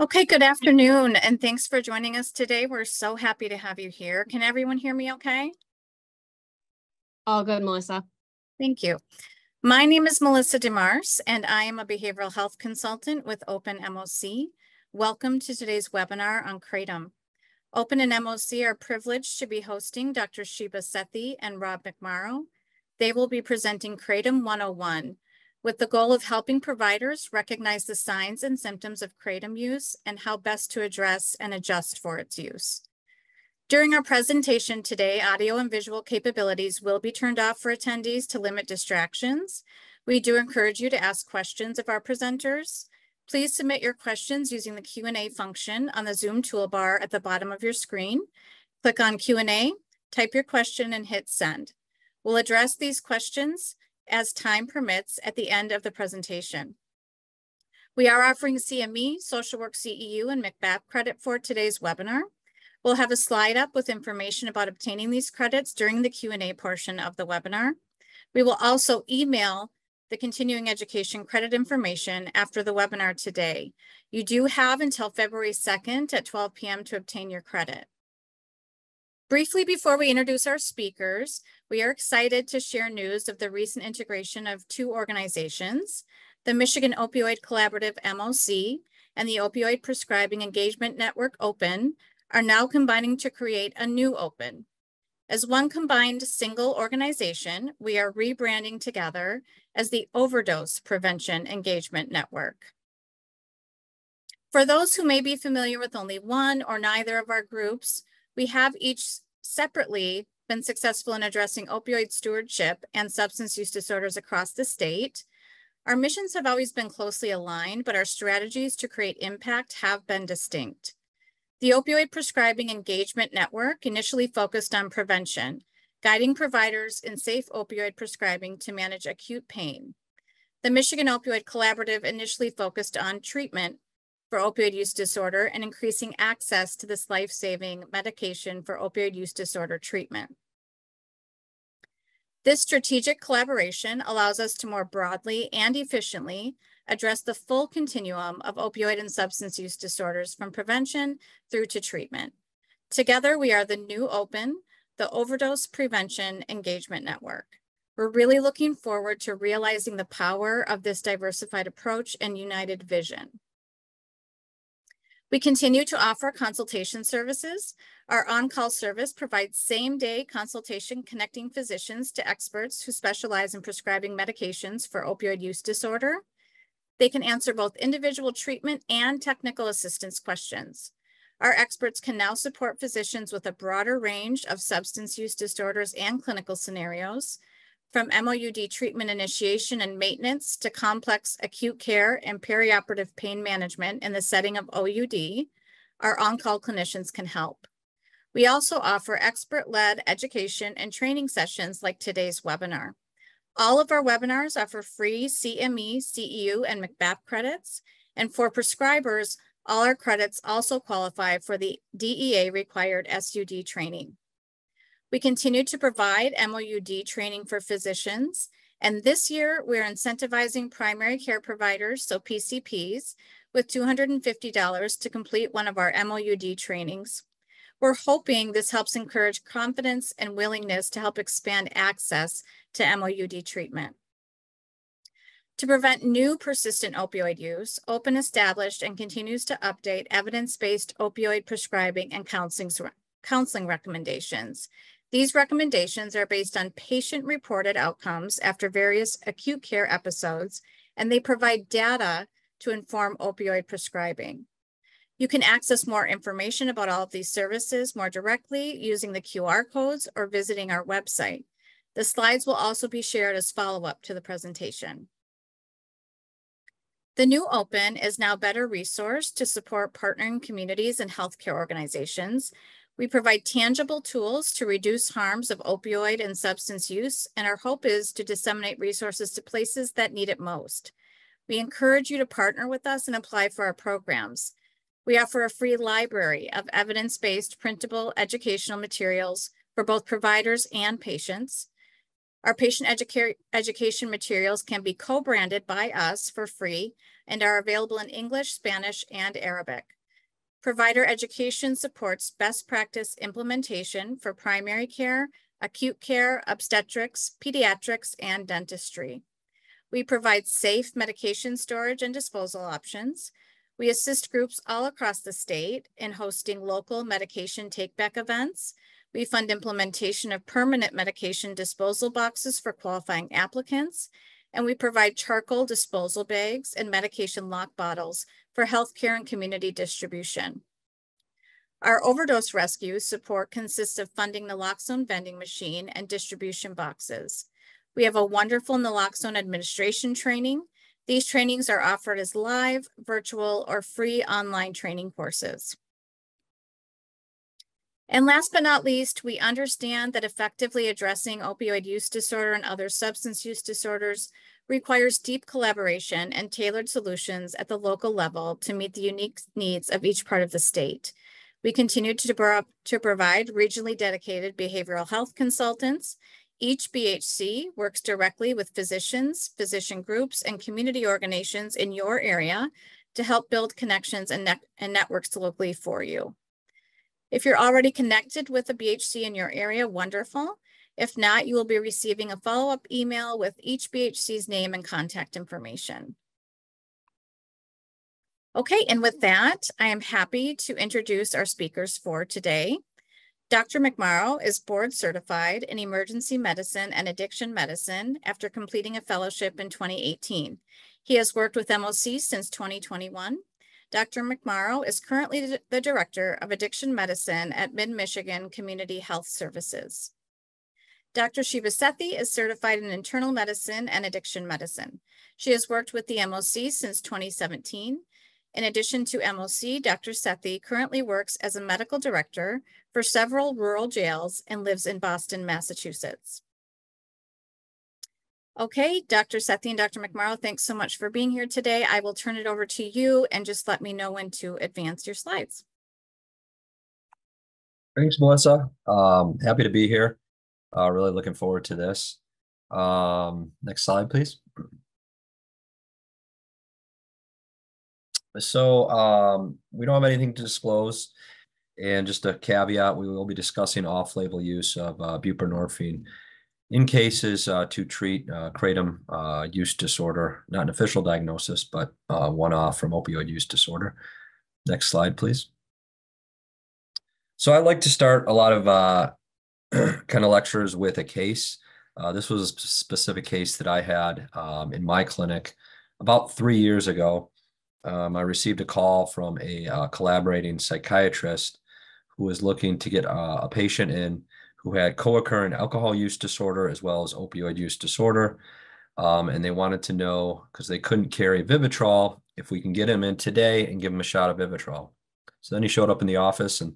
Okay, good afternoon, and thanks for joining us today. We're so happy to have you here. Can everyone hear me okay? All good, Melissa. Thank you. My name is Melissa DeMars, and I am a behavioral health consultant with Open MOC. Welcome to today's webinar on Kratom. Open and MOC are privileged to be hosting Dr. Shiba Sethi and Rob McMorrow. They will be presenting Kratom 101, with the goal of helping providers recognize the signs and symptoms of kratom use and how best to address and adjust for its use. During our presentation today, audio and visual capabilities will be turned off for attendees to limit distractions. We do encourage you to ask questions of our presenters. Please submit your questions using the Q&A function on the Zoom toolbar at the bottom of your screen. Click on Q&A, type your question, and hit send. We'll address these questions as time permits at the end of the presentation. We are offering CME, Social Work CEU, and MCBAP credit for today's webinar. We'll have a slide up with information about obtaining these credits during the Q&A portion of the webinar. We will also email the continuing education credit information after the webinar today. You do have until February 2nd at 12 p.m. to obtain your credit. Briefly before we introduce our speakers, we are excited to share news of the recent integration of two organizations, the Michigan Opioid Collaborative MOC and the Opioid Prescribing Engagement Network Open are now combining to create a new Open. As one combined single organization, we are rebranding together as the Overdose Prevention Engagement Network. For those who may be familiar with only one or neither of our groups, we have each separately been successful in addressing opioid stewardship and substance use disorders across the state. Our missions have always been closely aligned, but our strategies to create impact have been distinct. The Opioid Prescribing Engagement Network initially focused on prevention, guiding providers in safe opioid prescribing to manage acute pain. The Michigan Opioid Collaborative initially focused on treatment for opioid use disorder and increasing access to this life-saving medication for opioid use disorder treatment. This strategic collaboration allows us to more broadly and efficiently address the full continuum of opioid and substance use disorders from prevention through to treatment. Together, we are the new OPEN, the Overdose Prevention Engagement Network. We're really looking forward to realizing the power of this diversified approach and united vision. We continue to offer consultation services. Our on-call service provides same-day consultation connecting physicians to experts who specialize in prescribing medications for opioid use disorder. They can answer both individual treatment and technical assistance questions. Our experts can now support physicians with a broader range of substance use disorders and clinical scenarios, from MOUD treatment initiation and maintenance to complex acute care and perioperative pain management in the setting of OUD, our on-call clinicians can help. We also offer expert-led education and training sessions like today's webinar. All of our webinars offer free CME, CEU, and MCBAP credits. And for prescribers, all our credits also qualify for the DEA required SUD training. We continue to provide MOUD training for physicians. And this year, we're incentivizing primary care providers, so PCPs, with $250 to complete one of our MOUD trainings. We're hoping this helps encourage confidence and willingness to help expand access to MOUD treatment. To prevent new persistent opioid use, OPEN established and continues to update evidence-based opioid prescribing and counseling, counseling recommendations. These recommendations are based on patient-reported outcomes after various acute care episodes, and they provide data to inform opioid prescribing. You can access more information about all of these services more directly using the QR codes or visiting our website. The slides will also be shared as follow-up to the presentation. The new Open is now better resourced to support partnering communities and healthcare organizations we provide tangible tools to reduce harms of opioid and substance use, and our hope is to disseminate resources to places that need it most. We encourage you to partner with us and apply for our programs. We offer a free library of evidence-based printable educational materials for both providers and patients. Our patient educa education materials can be co-branded by us for free and are available in English, Spanish, and Arabic. Provider education supports best practice implementation for primary care, acute care, obstetrics, pediatrics, and dentistry. We provide safe medication storage and disposal options. We assist groups all across the state in hosting local medication take-back events. We fund implementation of permanent medication disposal boxes for qualifying applicants, and we provide charcoal disposal bags and medication lock bottles for healthcare and community distribution. Our overdose rescue support consists of funding naloxone vending machine and distribution boxes. We have a wonderful naloxone administration training. These trainings are offered as live, virtual, or free online training courses. And last but not least, we understand that effectively addressing opioid use disorder and other substance use disorders requires deep collaboration and tailored solutions at the local level to meet the unique needs of each part of the state. We continue to, to provide regionally dedicated behavioral health consultants. Each BHC works directly with physicians, physician groups, and community organizations in your area to help build connections and, ne and networks locally for you. If you're already connected with a BHC in your area, wonderful. If not, you will be receiving a follow-up email with each BHC's name and contact information. Okay, and with that, I am happy to introduce our speakers for today. Dr. McMorrow is board certified in emergency medicine and addiction medicine after completing a fellowship in 2018. He has worked with MOC since 2021 Dr. McMorrow is currently the Director of Addiction Medicine at Mid-Michigan Community Health Services. Dr. Shiva Sethi is certified in internal medicine and addiction medicine. She has worked with the MOC since 2017. In addition to MOC, Dr. Sethi currently works as a medical director for several rural jails and lives in Boston, Massachusetts. Okay, Dr. Sethi and Dr. McMorrow, thanks so much for being here today. I will turn it over to you and just let me know when to advance your slides. Thanks, Melissa. Um, happy to be here. Uh, really looking forward to this. Um, next slide, please. So um, we don't have anything to disclose. And just a caveat, we will be discussing off-label use of uh, buprenorphine in cases uh, to treat uh, kratom uh, use disorder, not an official diagnosis, but uh, one off from opioid use disorder. Next slide, please. So I like to start a lot of uh, kind of lectures with a case. Uh, this was a specific case that I had um, in my clinic about three years ago. Um, I received a call from a collaborating psychiatrist who was looking to get a patient in who had co-occurring alcohol use disorder as well as opioid use disorder. Um, and they wanted to know, because they couldn't carry Vivitrol, if we can get him in today and give him a shot of Vivitrol. So then he showed up in the office and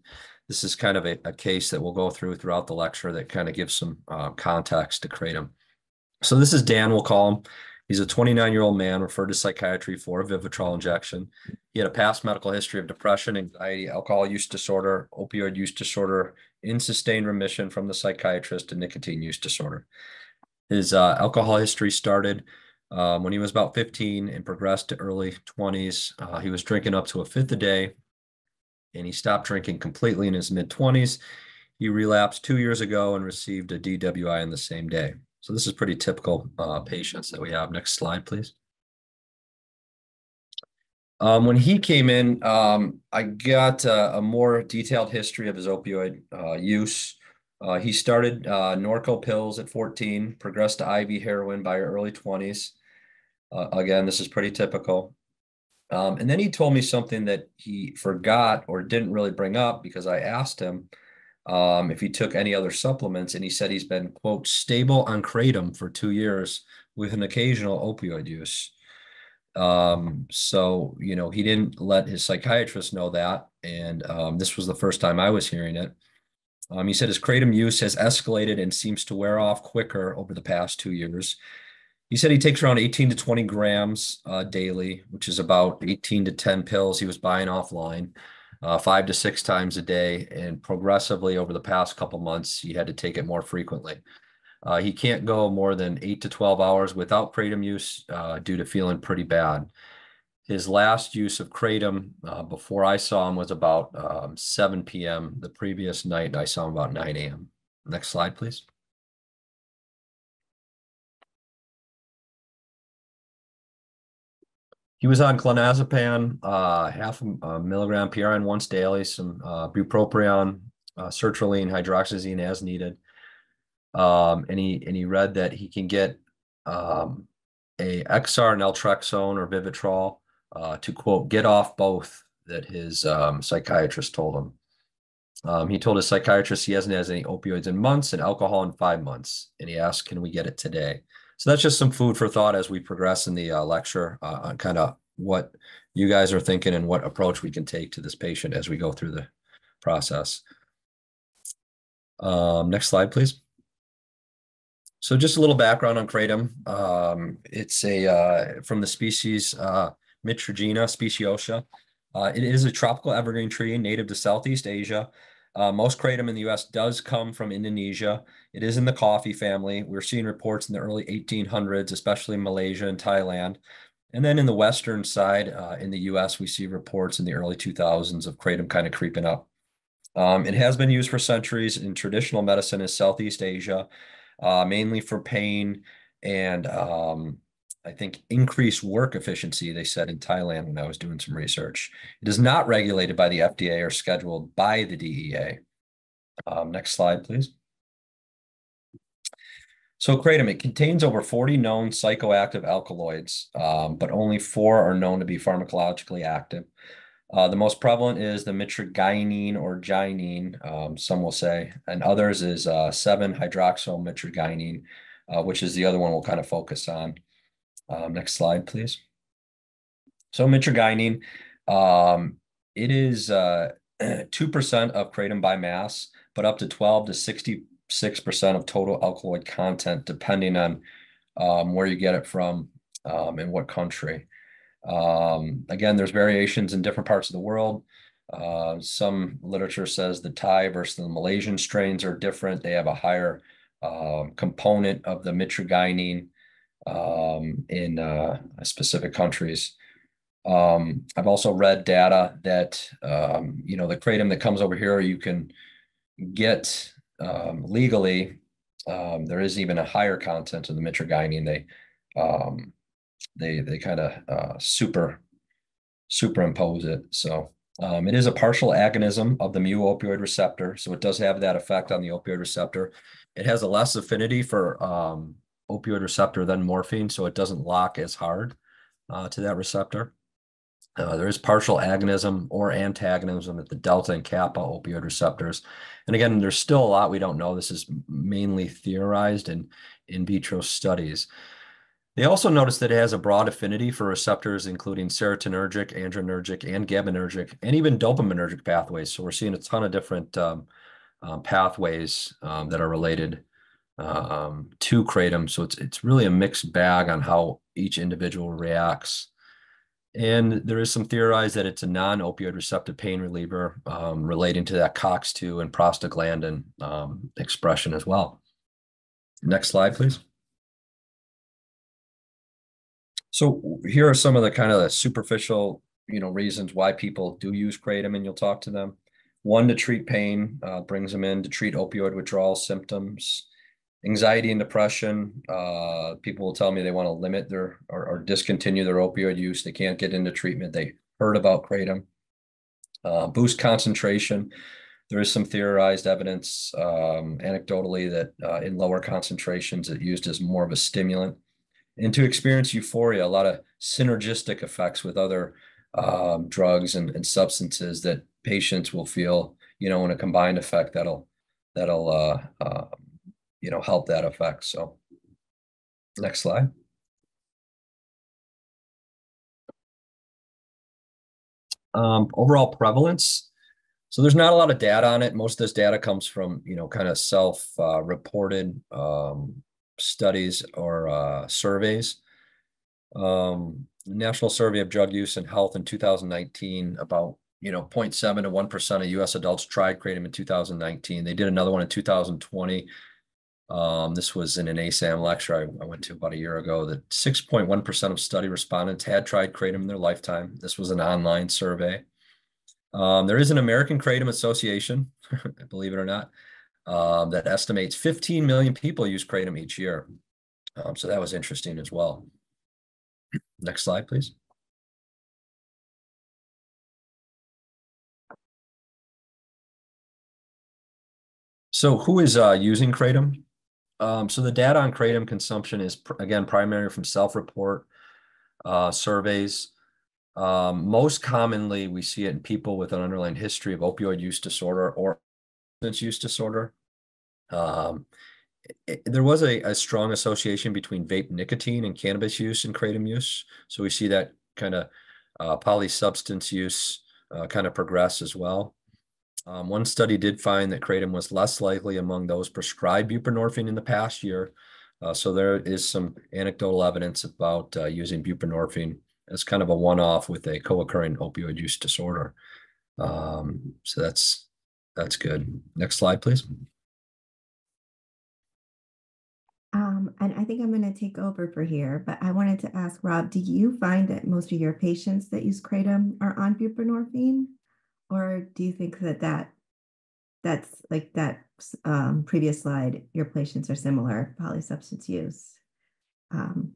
this is kind of a, a case that we'll go through throughout the lecture that kind of gives some uh, context to Kratom. So this is Dan, we'll call him. He's a 29 year old man referred to psychiatry for a Vivitrol injection. He had a past medical history of depression, anxiety, alcohol use disorder, opioid use disorder, in sustained remission from the psychiatrist and nicotine use disorder. His uh, alcohol history started um, when he was about 15 and progressed to early 20s. Uh, he was drinking up to a fifth a day and he stopped drinking completely in his mid 20s. He relapsed two years ago and received a DWI in the same day. So this is pretty typical uh, patients that we have. Next slide, please. Um, when he came in, um, I got a, a, more detailed history of his opioid uh, use. Uh, he started uh, Norco pills at 14, progressed to IV heroin by early 20s. Uh, again, this is pretty typical. Um, and then he told me something that he forgot or didn't really bring up because I asked him um, if he took any other supplements, and he said he's been, quote, stable on Kratom for two years with an occasional opioid use. Um, so, you know, he didn't let his psychiatrist know that. And um, this was the first time I was hearing it. Um, he said his kratom use has escalated and seems to wear off quicker over the past two years. He said he takes around 18 to 20 grams uh, daily, which is about 18 to 10 pills he was buying offline, uh, five to six times a day. And progressively over the past couple months, he had to take it more frequently. Uh, he can't go more than eight to 12 hours without kratom use uh, due to feeling pretty bad. His last use of kratom uh, before I saw him was about um, 7 p.m. the previous night, and I saw him about 9 a.m. Next slide, please. He was on clonazepam, uh, half a milligram PRN once daily, some uh, bupropion, uh, sertraline, hydroxyzine as needed. Um, and he and he read that he can get um, a XR naltrexone or Vivitrol uh, to quote get off both that his um, psychiatrist told him. Um, he told his psychiatrist he hasn't had any opioids in months and alcohol in five months, and he asked, "Can we get it today?" So that's just some food for thought as we progress in the uh, lecture uh, on kind of what you guys are thinking and what approach we can take to this patient as we go through the process. Um, next slide, please. So just a little background on kratom. Um, it's a uh, from the species uh, speciosa. Uh, it is a tropical evergreen tree native to Southeast Asia. Uh, most kratom in the U.S. does come from Indonesia. It is in the coffee family. We're seeing reports in the early 1800s, especially in Malaysia and Thailand. And then in the western side, uh, in the U.S., we see reports in the early 2000s of kratom kind of creeping up. Um, it has been used for centuries in traditional medicine in Southeast Asia uh, mainly for pain and um, I think increased work efficiency, they said in Thailand when I was doing some research. It is not regulated by the FDA or scheduled by the DEA. Um, next slide, please. So kratom, it contains over 40 known psychoactive alkaloids, um, but only four are known to be pharmacologically active. Uh, the most prevalent is the mitragynine or gynine, um, some will say, and others is uh, 7-hydroxyl uh, which is the other one we'll kind of focus on. Um, next slide, please. So mitragynine, um, it is 2% uh, of kratom by mass, but up to 12 to 66% of total alkaloid content, depending on um, where you get it from um, and what country. Um, again, there's variations in different parts of the world. Uh, some literature says the Thai versus the Malaysian strains are different. They have a higher uh, component of the mitragynine um, in uh, specific countries. Um, I've also read data that, um, you know, the kratom that comes over here, you can get um, legally. There is even a higher content of the mitragynine. They they they kind of uh, super superimpose it. So um, it is a partial agonism of the mu opioid receptor, so it does have that effect on the opioid receptor. It has a less affinity for um, opioid receptor than morphine, so it doesn't lock as hard uh, to that receptor. Uh, there is partial agonism or antagonism at the delta and kappa opioid receptors. And again, there's still a lot we don't know. This is mainly theorized in in vitro studies. They also noticed that it has a broad affinity for receptors, including serotonergic, adrenergic, and GABAergic, and even dopaminergic pathways. So we're seeing a ton of different um, um, pathways um, that are related um, to kratom. So it's it's really a mixed bag on how each individual reacts. And there is some theorized that it's a non-opioid receptive pain reliever um, relating to that COX-2 and prostaglandin um, expression as well. Next slide, please. So here are some of the kind of the superficial, you know, reasons why people do use kratom, and you'll talk to them. One to treat pain, uh, brings them in to treat opioid withdrawal symptoms, anxiety and depression. Uh, people will tell me they want to limit their or, or, discontinue their opioid use. They can't get into treatment. They heard about kratom. Uh, boost concentration. There is some theorized evidence, um, anecdotally, that uh, in lower concentrations, it used as more of a stimulant and to experience euphoria, a lot of synergistic effects with other um, drugs and, and substances that patients will feel, you know, in a combined effect that'll that'll uh, uh, you know help that effect. So, next slide. Um, overall prevalence. So there's not a lot of data on it. Most of this data comes from, you know, kind of self-reported uh, um, studies or uh, surveys. Um, National Survey of Drug Use and Health in 2019, about you know 0.7 to 1% of US adults tried kratom in 2019. They did another one in 2020. Um, this was in an ASAM lecture I, I went to about a year ago that 6.1% of study respondents had tried Kratom in their lifetime. This was an online survey. Um, there is an American Kratom Association, believe it or not, um, that estimates 15 million people use Kratom each year. Um, so that was interesting as well. Next slide, please. So who is uh, using Kratom? Um, so the data on Kratom consumption is, pr again, primary from self-report uh, surveys. Um, most commonly, we see it in people with an underlying history of opioid use disorder or substance use disorder. Um, it, there was a, a strong association between vape nicotine and cannabis use and kratom use. So we see that kind of uh, polysubstance use uh, kind of progress as well. Um, one study did find that kratom was less likely among those prescribed buprenorphine in the past year. Uh, so there is some anecdotal evidence about uh, using buprenorphine as kind of a one-off with a co-occurring opioid use disorder. Um, so that's that's good. Next slide, please. Um, and I think I'm going to take over for here, but I wanted to ask Rob, do you find that most of your patients that use kratom are on buprenorphine? Or do you think that that that's like that um, previous slide, your patients are similar polysubstance use? Um,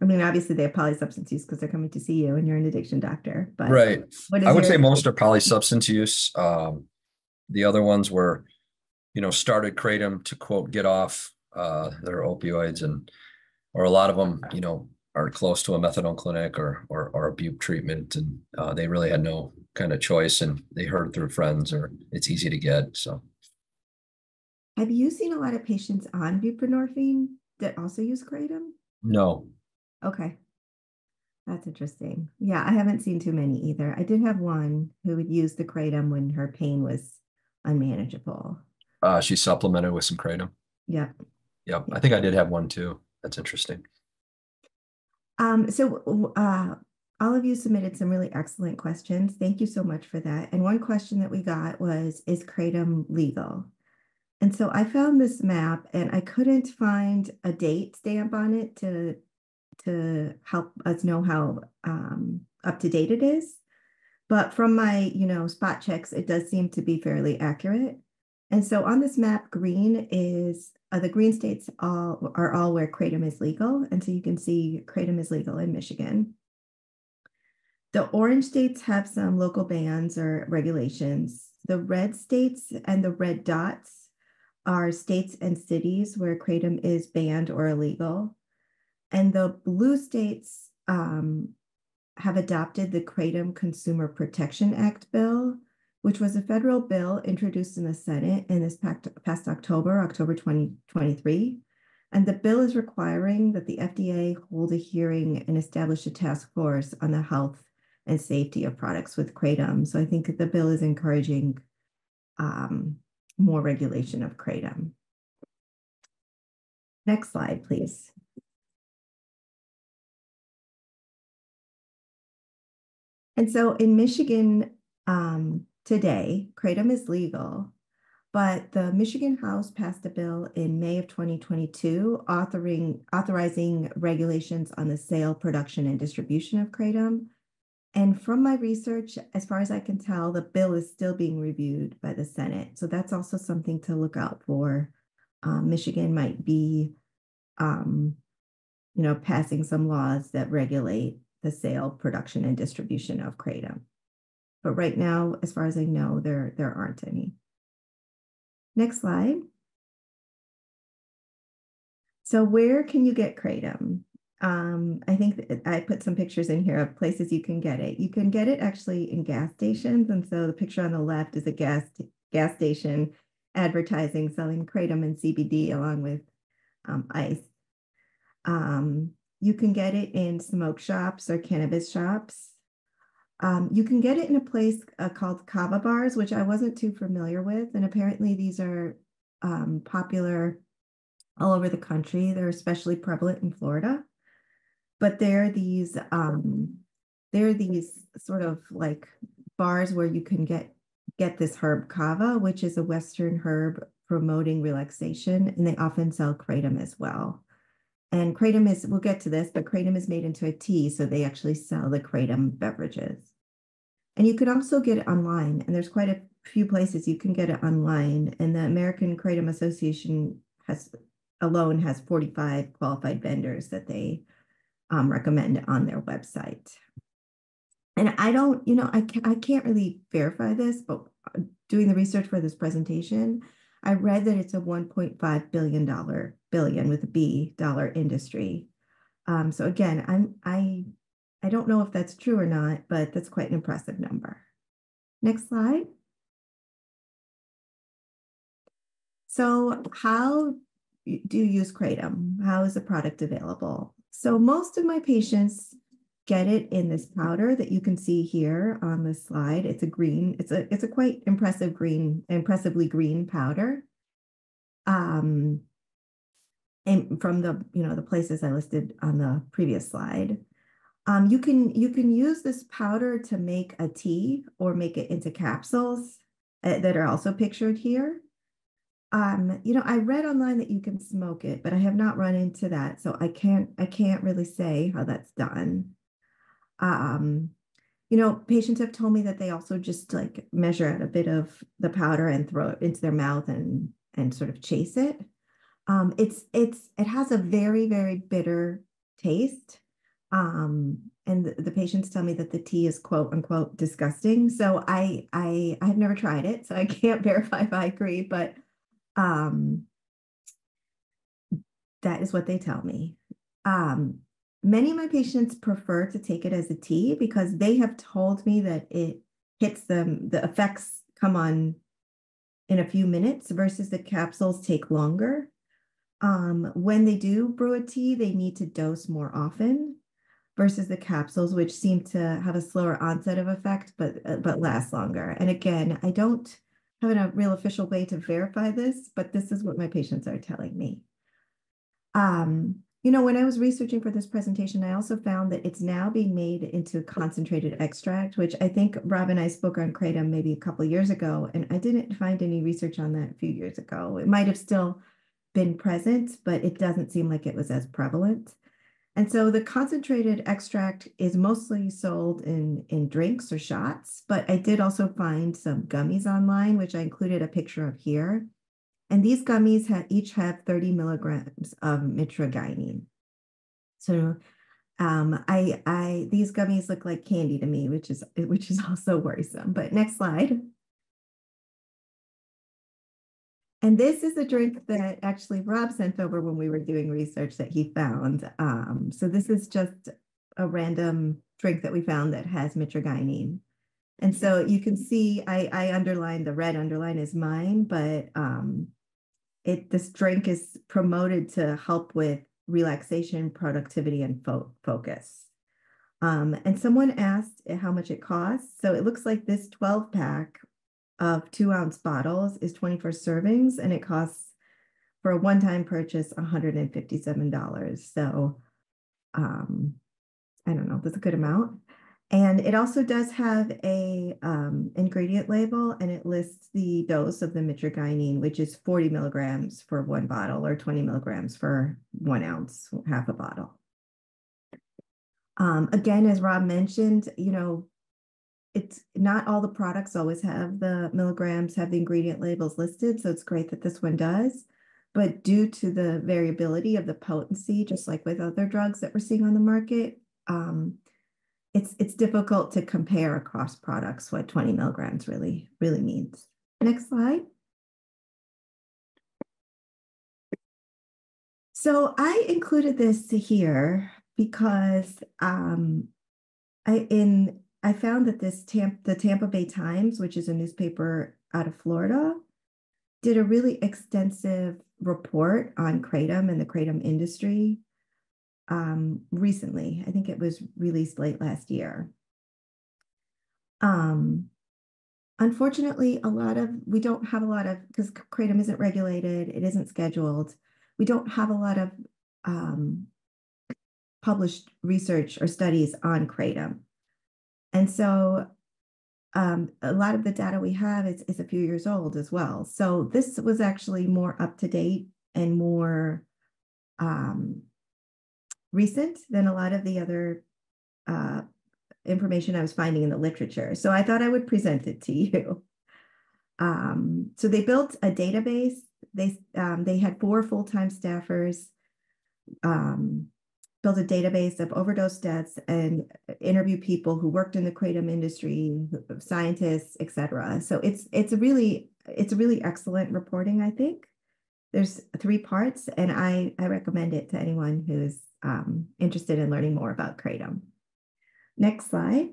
I mean, obviously they have polysubstance use because they're coming to see you and you're an addiction doctor, but right. I would say most are polysubstance use. Um, the other ones were, you know, started kratom to quote, get off uh, their opioids and, or a lot of them, you know, are close to a methadone clinic or, or, or a bupe treatment. And uh, they really had no kind of choice and they heard through friends or it's easy to get. So. Have you seen a lot of patients on buprenorphine that also use kratom? No. Okay. That's interesting. Yeah, I haven't seen too many either. I did have one who would use the kratom when her pain was unmanageable. Uh, she supplemented with some kratom. Yep. Yep. I think I did have one too. That's interesting. Um, so uh, all of you submitted some really excellent questions. Thank you so much for that. And one question that we got was, is Kratom legal? And so I found this map and I couldn't find a date stamp on it to, to help us know how um, up to date it is. But from my, you know, spot checks, it does seem to be fairly accurate. And so on this map, green is uh, the green states all are all where kratom is legal. And so you can see kratom is legal in Michigan. The orange states have some local bans or regulations. The red states and the red dots are states and cities where kratom is banned or illegal. And the blue states um, have adopted the Kratom Consumer Protection Act bill, which was a federal bill introduced in the Senate in this past October, October 2023. And the bill is requiring that the FDA hold a hearing and establish a task force on the health and safety of products with kratom. So I think the bill is encouraging um, more regulation of kratom. Next slide, please. And so in Michigan, um, today, kratom is legal, but the Michigan House passed a bill in May of 2022 authoring, authorizing regulations on the sale, production, and distribution of kratom. And from my research, as far as I can tell, the bill is still being reviewed by the Senate. So that's also something to look out for. Um, Michigan might be, um, you know, passing some laws that regulate the sale, production, and distribution of kratom. But right now, as far as I know, there, there aren't any. Next slide. So where can you get Kratom? Um, I think I put some pictures in here of places you can get it. You can get it actually in gas stations. And so the picture on the left is a gas, gas station advertising selling Kratom and CBD along with um, ice. Um, you can get it in smoke shops or cannabis shops. Um, you can get it in a place uh, called kava bars, which I wasn't too familiar with. And apparently these are um, popular all over the country. They're especially prevalent in Florida. But they're these, um, they're these sort of like bars where you can get get this herb kava, which is a Western herb promoting relaxation, and they often sell kratom as well. And kratom is, we'll get to this, but kratom is made into a tea, so they actually sell the kratom beverages. And you can also get it online, and there's quite a few places you can get it online. And the American Kratom Association has alone has 45 qualified vendors that they um, recommend on their website. And I don't, you know, I, ca I can't really verify this, but uh, doing the research for this presentation, I read that it's a $1.5 billion billion with a B dollar industry. Um, so again, I'm I I don't know if that's true or not, but that's quite an impressive number. Next slide. So how do you use Kratom? How is the product available? So most of my patients get it in this powder that you can see here on the slide. It's a green, it's a it's a quite impressive green, impressively green powder. Um, and from the you know the places I listed on the previous slide. Um, you can you can use this powder to make a tea or make it into capsules uh, that are also pictured here. Um, you know, I read online that you can smoke it, but I have not run into that, so I can't I can't really say how that's done. Um, you know, patients have told me that they also just like measure out a bit of the powder and throw it into their mouth and and sort of chase it. Um, it's it's it has a very very bitter taste, um, and the, the, patients tell me that the tea is quote unquote disgusting. So I I I've never tried it, so I can't verify if I agree, but um, that is what they tell me. Um, many of my patients prefer to take it as a tea because they have told me that it hits them. The effects come on in a few minutes versus the capsules take longer. Um, when they do brew a tea, they need to dose more often versus the capsules, which seem to have a slower onset of effect, but uh, but last longer. And again, I don't have a real official way to verify this, but this is what my patients are telling me. Um, you know, when I was researching for this presentation, I also found that it's now being made into concentrated extract, which I think Rob and I spoke on Kratom maybe a couple years ago, and I didn't find any research on that a few years ago. It might have still been present, but it doesn't seem like it was as prevalent. And so the concentrated extract is mostly sold in, in drinks or shots, but I did also find some gummies online, which I included a picture of here. And these gummies have, each have 30 milligrams of mitragynine. So um, I, I, these gummies look like candy to me, which is, which is also worrisome. But next slide. And this is a drink that actually Rob sent over when we were doing research that he found. Um, so this is just a random drink that we found that has mitragynine. And so you can see I, I underlined the red underline is mine, but um, it this drink is promoted to help with relaxation, productivity, and fo focus. Um, and someone asked how much it costs. So it looks like this 12 pack of two ounce bottles is 24 servings and it costs for a one-time purchase $157. So um, I don't know, that's a good amount. And it also does have a um, ingredient label and it lists the dose of the mitragynine, which is 40 milligrams for one bottle or 20 milligrams for one ounce, half a bottle. Um, again, as Rob mentioned, you know, it's not all the products always have the milligrams, have the ingredient labels listed. So it's great that this one does. But due to the variability of the potency, just like with other drugs that we're seeing on the market, um, it's it's difficult to compare across products what 20 milligrams really really means. Next slide. So I included this here because um, I in I found that this Tampa, the Tampa Bay Times, which is a newspaper out of Florida, did a really extensive report on kratom and the kratom industry um, recently. I think it was released late last year. Um, unfortunately, a lot of we don't have a lot of because kratom isn't regulated, it isn't scheduled. We don't have a lot of um, published research or studies on kratom. And so um, a lot of the data we have is, is a few years old as well. So this was actually more up to date and more um, recent than a lot of the other uh, information I was finding in the literature. So I thought I would present it to you. Um, so they built a database. They um, they had four full-time staffers um, build a database of overdose deaths and interview people who worked in the kratom industry, scientists, etc. So it's it's a really it's a really excellent reporting. I think there's three parts, and I I recommend it to anyone who's um, interested in learning more about kratom. Next slide.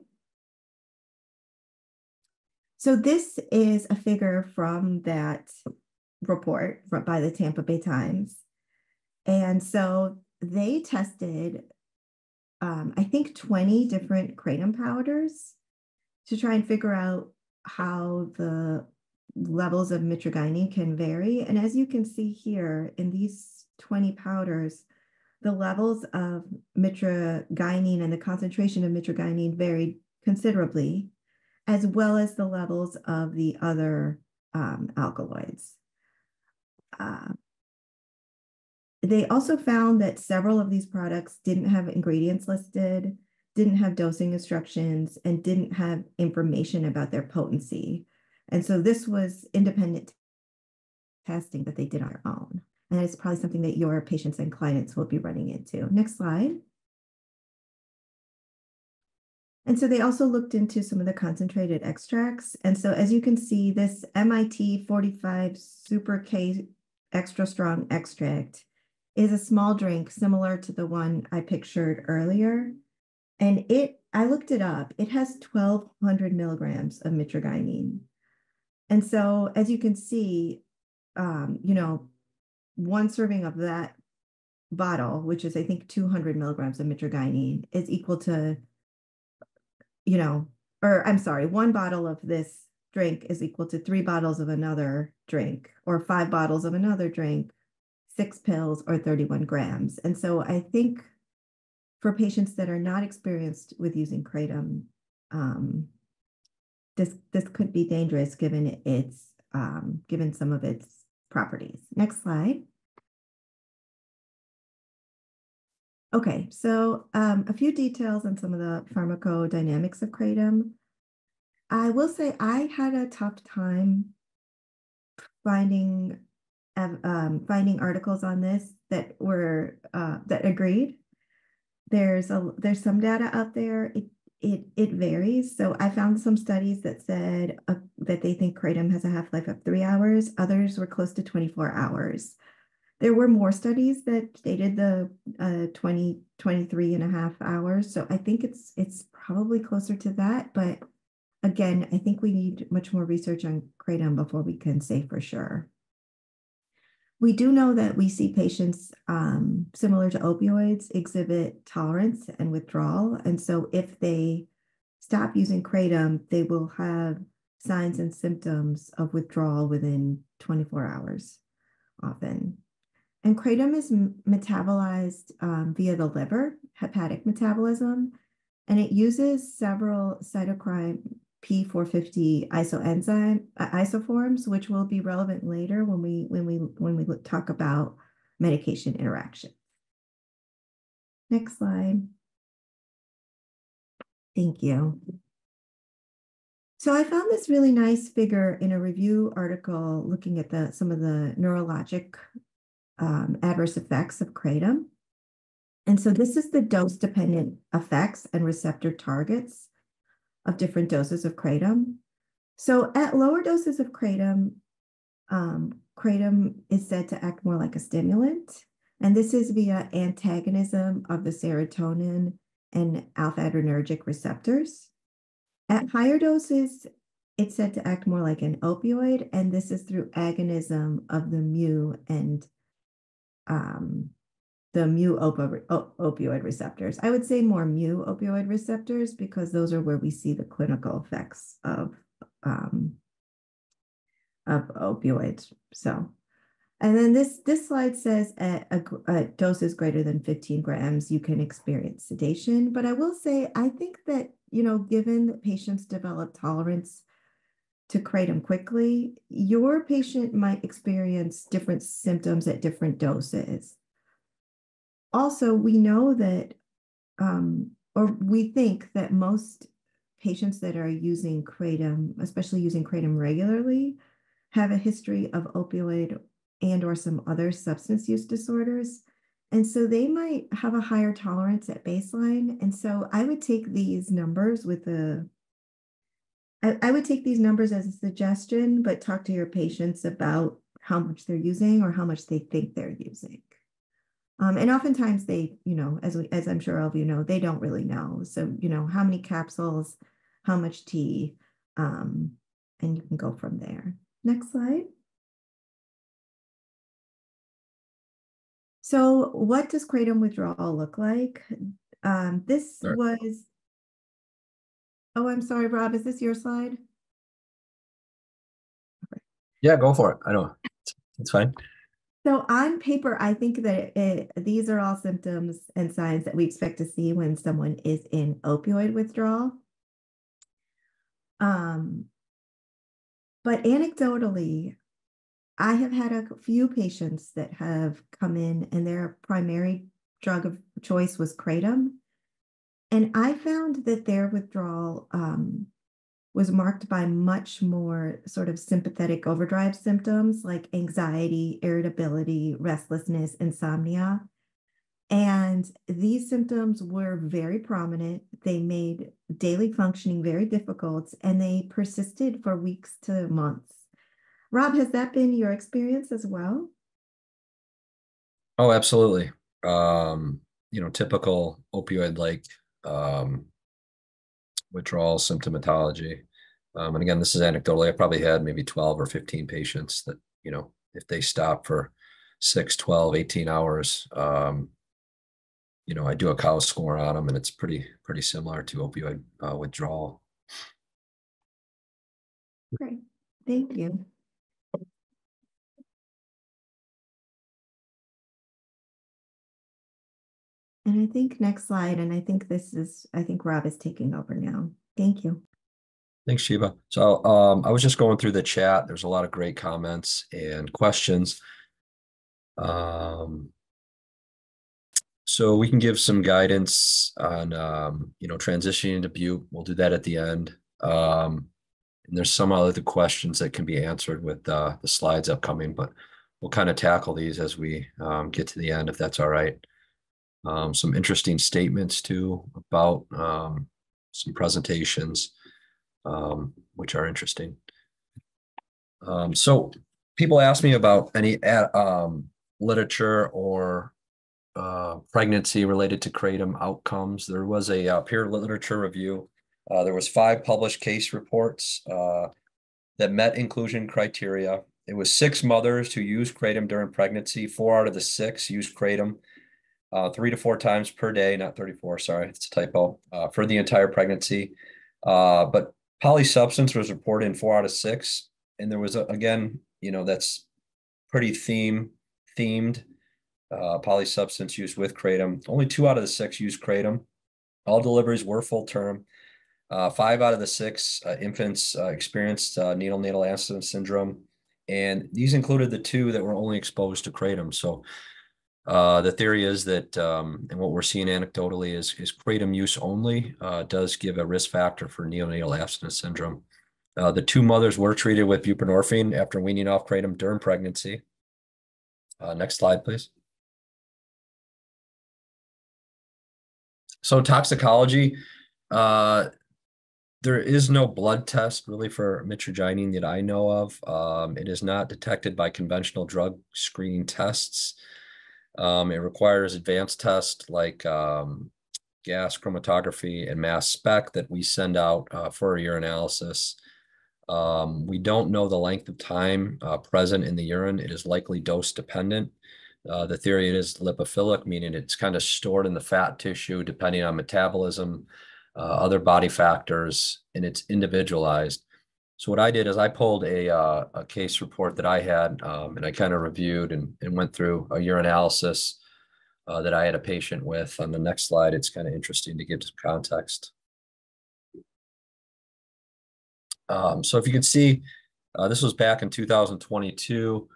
So this is a figure from that report by the Tampa Bay Times. And so they tested, um, I think, 20 different kratom powders to try and figure out how the levels of mitragynine can vary. And as you can see here in these 20 powders, the levels of mitragynine and the concentration of mitragynine varied considerably, as well as the levels of the other um, alkaloids. Uh, they also found that several of these products didn't have ingredients listed, didn't have dosing instructions, and didn't have information about their potency. And so this was independent testing that they did on their own. And it's probably something that your patients and clients will be running into. Next slide. And so they also looked into some of the concentrated extracts. And so as you can see, this MIT 45 Super K extra strong extract is a small drink similar to the one I pictured earlier. And it, I looked it up, it has 1200 milligrams of mitragynine. And so as you can see, um, you know, one serving of that bottle, which is I think 200 milligrams of mitragynine is equal to, you know, or I'm sorry, one bottle of this drink is equal to three bottles of another drink or five bottles of another drink six pills or 31 grams. And so I think for patients that are not experienced with using kratom, um, this this could be dangerous given its um, given some of its properties. Next slide. Okay, so um, a few details on some of the pharmacodynamics of kratom. I will say I had a tough time finding um, finding articles on this that were uh, that agreed. There's a there's some data out there. It it it varies. So I found some studies that said uh, that they think kratom has a half life of three hours. Others were close to 24 hours. There were more studies that stated the uh, 20, 23 and a half hours. So I think it's it's probably closer to that. But again, I think we need much more research on kratom before we can say for sure. We do know that we see patients um, similar to opioids exhibit tolerance and withdrawal. And so if they stop using kratom, they will have signs and symptoms of withdrawal within 24 hours often. And kratom is metabolized um, via the liver, hepatic metabolism, and it uses several cytochrome P450 isoenzyme uh, isoforms, which will be relevant later when we when we when we talk about medication interaction. Next slide. Thank you. So I found this really nice figure in a review article looking at the some of the neurologic um, adverse effects of kratom. And so this is the dose-dependent effects and receptor targets of different doses of kratom. So at lower doses of kratom, um, kratom is said to act more like a stimulant. And this is via antagonism of the serotonin and alpha adrenergic receptors. At higher doses, it's said to act more like an opioid, and this is through agonism of the mu and um, the mu opioid receptors. I would say more mu opioid receptors because those are where we see the clinical effects of um, of opioids. So, and then this this slide says at a, a greater than 15 grams, you can experience sedation. But I will say, I think that you know, given that patients develop tolerance to kratom quickly, your patient might experience different symptoms at different doses. Also, we know that, um, or we think that most patients that are using kratom, especially using kratom regularly, have a history of opioid and or some other substance use disorders. And so they might have a higher tolerance at baseline. And so I would take these numbers with a, I, I would take these numbers as a suggestion, but talk to your patients about how much they're using or how much they think they're using. Um, and oftentimes they, you know, as we, as I'm sure all of you know, they don't really know. So, you know, how many capsules, how much tea, um, and you can go from there. Next slide. So what does kratom withdrawal look like? Um, this was, oh, I'm sorry, Rob, is this your slide? Yeah, go for it. I know. It's- fine. So on paper, I think that it, these are all symptoms and signs that we expect to see when someone is in opioid withdrawal. Um, but anecdotally, I have had a few patients that have come in and their primary drug of choice was kratom. And I found that their withdrawal um, was marked by much more sort of sympathetic overdrive symptoms like anxiety, irritability, restlessness, insomnia. And these symptoms were very prominent. They made daily functioning very difficult and they persisted for weeks to months. Rob, has that been your experience as well? Oh, absolutely. Um, you know, typical opioid-like um, withdrawal symptomatology. Um, and again, this is anecdotally. I probably had maybe 12 or 15 patients that, you know, if they stop for 6, 12, 18 hours, um, you know, I do a cow score on them and it's pretty, pretty similar to opioid uh, withdrawal. Great, thank you. And I think next slide, and I think this is, I think Rob is taking over now. Thank you. Thanks, Shiva. So um, I was just going through the chat. There's a lot of great comments and questions. Um, so we can give some guidance on, um, you know, transitioning to bupe. We'll do that at the end. Um, and there's some other questions that can be answered with uh, the slides upcoming, but we'll kind of tackle these as we um, get to the end, if that's all right. Um, some interesting statements too about um, some presentations um, which are interesting. Um, so people ask me about any um, literature or uh, pregnancy related to kratom outcomes. There was a uh, peer literature review. Uh, there was five published case reports uh, that met inclusion criteria. It was six mothers who used kratom during pregnancy. Four out of the six used kratom uh, three to four times per day, not 34, sorry, it's a typo, uh, for the entire pregnancy. Uh, but polysubstance was reported in four out of six. And there was, a, again, you know, that's pretty theme themed uh, polysubstance used with kratom. Only two out of the six used kratom. All deliveries were full term. Uh, five out of the six uh, infants uh, experienced uh, neonatal abstinence syndrome, and these included the two that were only exposed to kratom. So uh, the theory is that, um, and what we're seeing anecdotally is, is kratom use only uh, does give a risk factor for neonatal abstinence syndrome. Uh, the two mothers were treated with buprenorphine after weaning off kratom during pregnancy. Uh, next slide, please. So toxicology, uh, there is no blood test really for mitragynine that I know of. Um, it is not detected by conventional drug screening tests. Um, it requires advanced tests like um, gas chromatography and mass spec that we send out uh, for a urinalysis. Um, we don't know the length of time uh, present in the urine. It is likely dose dependent. Uh, the theory is lipophilic, meaning it's kind of stored in the fat tissue depending on metabolism, uh, other body factors, and it's individualized. So what I did is I pulled a, uh, a case report that I had, um, and I kind of reviewed and, and went through a urinalysis uh, that I had a patient with. On the next slide, it's kind of interesting to give some context. Um, so if you can see, uh, this was back in two thousand twenty-two.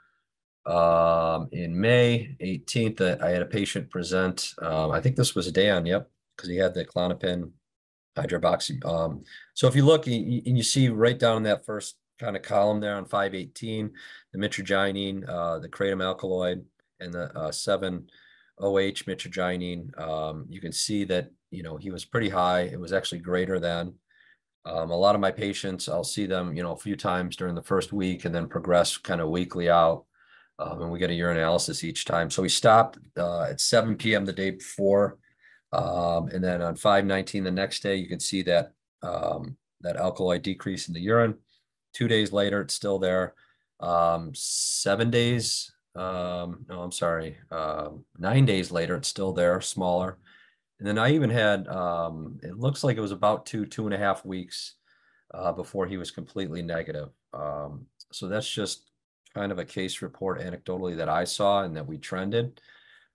Um, in May eighteenth, I had a patient present, um, I think this was Dan, yep, because he had the Klonopin hydroxy. Um, so if you look, and you, see right down in that first kind of column there on five eighteen, the mitragynine, uh, the kratom alkaloid, and the uh, seven OH mitragynine, um, you can see that, you know, he was pretty high. It was actually greater than. Um, a lot of my patients, I'll see them, you know, a few times during the first week and then progress kind of weekly out. Um, and we get a urinalysis each time. So we stopped uh, at 7 p.m. the day before. Um, and then on 519 the next day, you can see that um, that alkaloid decrease in the urine. Two days later, it's still there. Um, seven days, um, no, I'm sorry, um, nine days later, it's still there, smaller. And then I even had, um, it looks like it was about two, two and a half weeks uh, before he was completely negative. So that's just kind of a case report anecdotally that I saw and that we trended.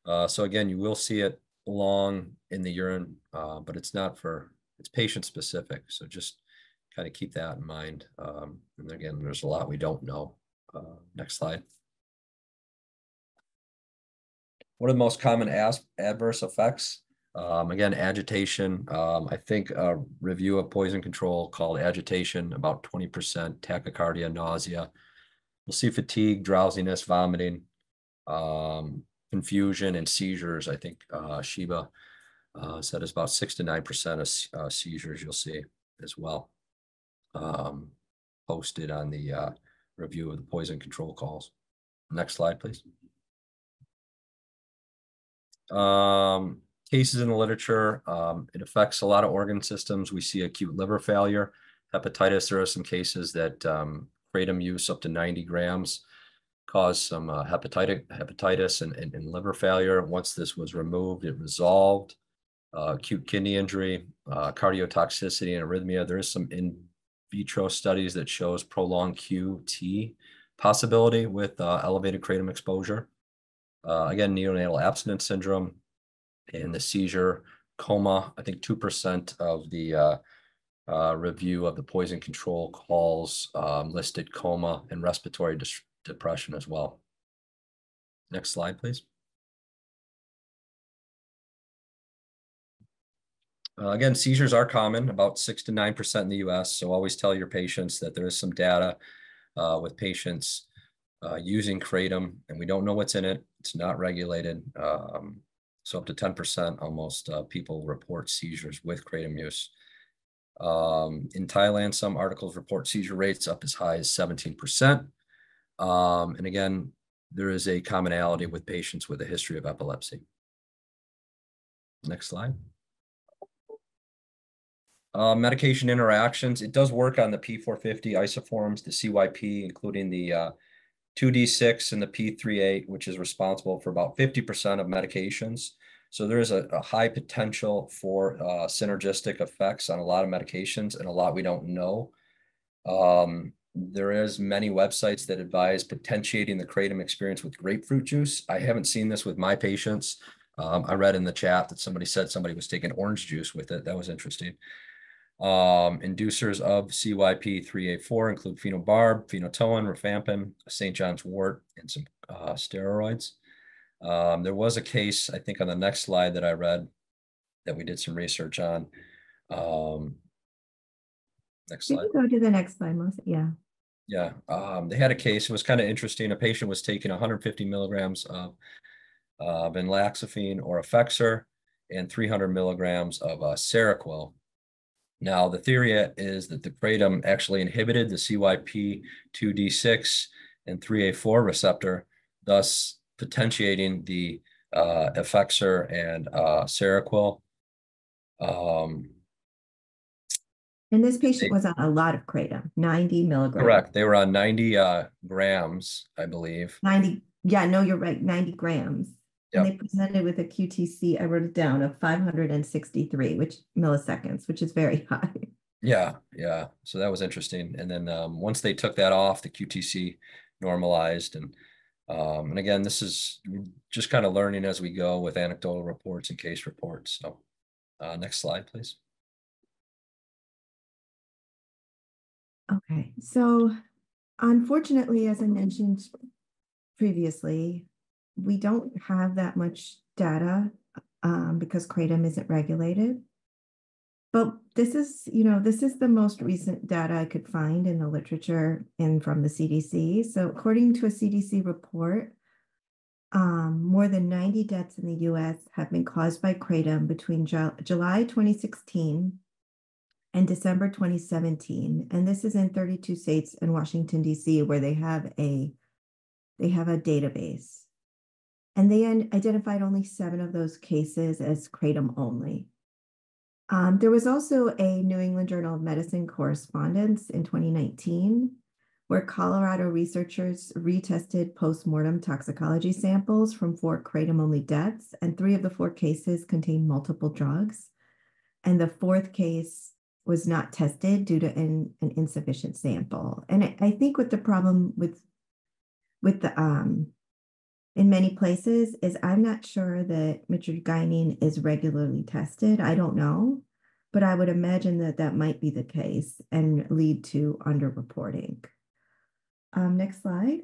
Uh, so again, you will see it along in the urine, uh, but it's not for, it's patient specific. So just kind of keep that in mind. Um, and again, there's a lot we don't know. Uh, next slide. What are the most common adverse effects? Um, again, agitation. Um, I think a review of poison control called agitation, about 20% tachycardia, nausea. We'll see fatigue, drowsiness, vomiting, um, confusion, and seizures. I think uh, Sheba uh, said it's about six to nine percent of uh, seizures you'll see as well. Um, posted on the uh, review of the poison control calls. Next slide, please. Um, cases in the literature, um, it affects a lot of organ systems. We see acute liver failure, hepatitis. There are some cases that um, kratom use up to 90 grams caused some uh, hepatitis, hepatitis and, and, and, liver failure. Once this was removed, it resolved. Uh, acute kidney injury, uh, cardiotoxicity, and arrhythmia. There is some in vitro studies that shows prolonged QT possibility with uh, elevated kratom exposure. Uh, again, neonatal abstinence syndrome and the seizure, coma. I think 2% of the uh, uh, review of the poison control calls um, listed coma and respiratory depression as well. Next slide, please. Uh, again, seizures are common, about six to nine percent in the U.S. So always tell your patients that there is some data uh, with patients uh, using kratom, and we don't know what's in it. It's not regulated. Um, so up to ten percent, almost uh, people report seizures with kratom use. Um, in Thailand, some articles report seizure rates up as high as 17%. Um, and again, there is a commonality with patients with a history of epilepsy. Next slide. Uh, medication interactions. It does work on the P450 isoforms, the CYP, including the uh, 2D6 and the P38, which is responsible for about 50% of medications. So there is a, a high potential for uh, synergistic effects on a lot of medications and a lot we don't know. Um, there is many websites that advise potentiating the kratom experience with grapefruit juice. I haven't seen this with my patients. Um, I read in the chat that somebody said somebody was taking orange juice with it. That was interesting. Um, inducers of CYP3A4 include phenobarb, phenytoin, rifampin, St. John's wort, and some uh, steroids. Um, there was a case, I think on the next slide that I read that we did some research on. Um, next slide. go to the next slide, Melissa. Yeah. Yeah. Um, they had a case, it was kind of interesting. A patient was taking 150 milligrams of uh, or Effexor and 300 milligrams of uh, Seroquel. Now, the theory is that the kratom actually inhibited the CYP2D6 and 3A4 receptor, thus potentiating the uh, Effexor and uh, Seroquel. Um, and this patient was on a lot of kratom, 90 milligrams. Correct. They were on 90 uh, grams, I believe. 90. Yeah, no, you're right. 90 grams. Yep. And they presented with a QTC, I wrote it down, of 563, which milliseconds, which is very high. Yeah, yeah. So that was interesting. And then um, once they took that off, the QTC normalized and um, and again, this is just kind of learning as we go with anecdotal reports and case reports. So uh, next slide, please. Okay, so unfortunately, as I mentioned previously, we don't have that much data um, because kratom isn't regulated. But this is, you know, this is the most recent data I could find in the literature and from the CDC. So according to a CDC report, um, more than 90 deaths in the US have been caused by kratom between Ju July 2016 and December 2017. And this is in 32 states and Washington, DC, where they have a they have a database. And they identified only seven of those cases as kratom only. Um, there was also a New England Journal of Medicine correspondence in 2019 where Colorado researchers retested postmortem toxicology samples from four kratom only deaths, and three of the four cases contained multiple drugs. And the fourth case was not tested due to an, an insufficient sample. And I, I think what the problem with with the um in many places is I'm not sure that mitragynine is regularly tested. I don't know, but I would imagine that that might be the case and lead to underreporting. Um, next slide.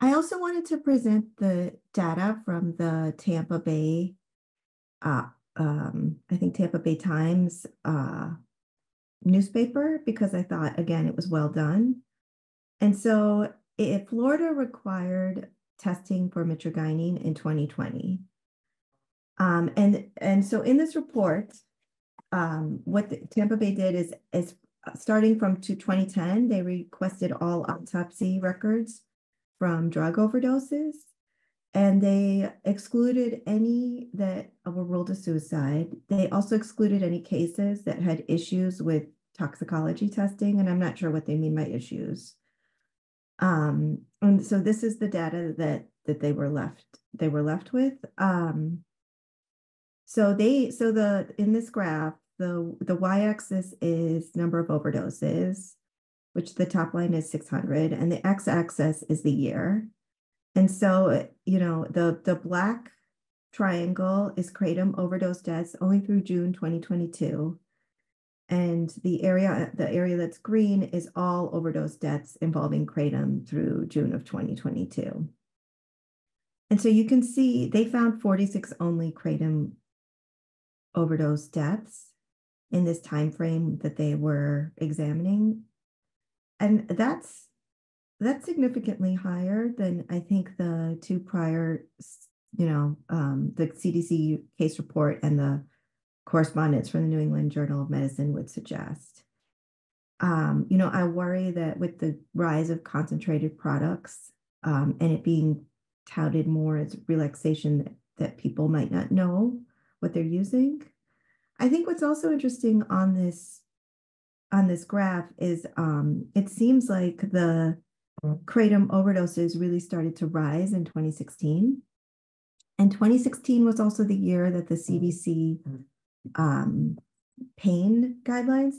I also wanted to present the data from the Tampa Bay, uh, um, I think Tampa Bay Times uh, newspaper because I thought, again, it was well done. And so if Florida required testing for mitragynine in 2020. Um, and, and so in this report, um, what the, Tampa Bay did is, is starting from to 2010, they requested all autopsy records from drug overdoses. And they excluded any that were ruled a suicide. They also excluded any cases that had issues with toxicology testing. And I'm not sure what they mean by issues. Um, and so this is the data that that they were left they were left with. Um, so they so the in this graph, the the y-axis is number of overdoses, which the top line is 600, and the x-axis is the year. And so, uh, you know, the the black triangle is kratom overdose deaths only through June 2022. And the area, the area that's green is all overdose deaths involving kratom through June of 2022. And so you can see they found 46 only kratom overdose deaths in this time frame that they were examining. And that's that's significantly higher than I think the two prior, you know, um, the CDC case report and the correspondence from the New England Journal of Medicine would suggest. Um, you know, I worry that with the rise of concentrated products um, and it being touted more as relaxation that, people might not know what they're using. I think what's also interesting on this on this graph is um, it seems like the kratom overdoses really started to rise in 2016. And 2016 was also the year that the CDC um, pain guidelines